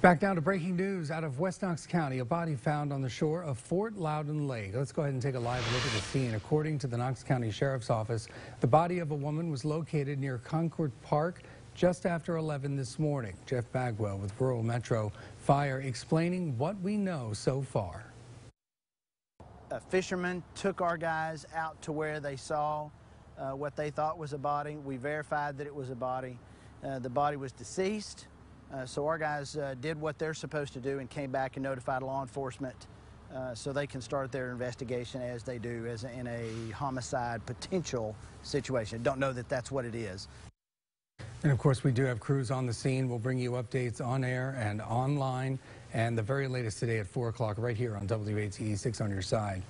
Back down to breaking news out of West Knox County. A body found on the shore of Fort Loudoun Lake. Let's go ahead and take a live look at the scene. According to the Knox County Sheriff's Office, the body of a woman was located near Concord Park just after 11 this morning. Jeff Bagwell with Rural Metro Fire explaining what we know so far. A fisherman took our guys out to where they saw uh, what they thought was a body. We verified that it was a body. Uh, the body was deceased. Uh, so our guys uh, did what they're supposed to do and came back and notified law enforcement uh, so they can start their investigation as they do as in a homicide potential situation. Don't know that that's what it is. And of course, we do have crews on the scene. We'll bring you updates on air and online and the very latest today at 4 o'clock right here on WATE 6 on your side.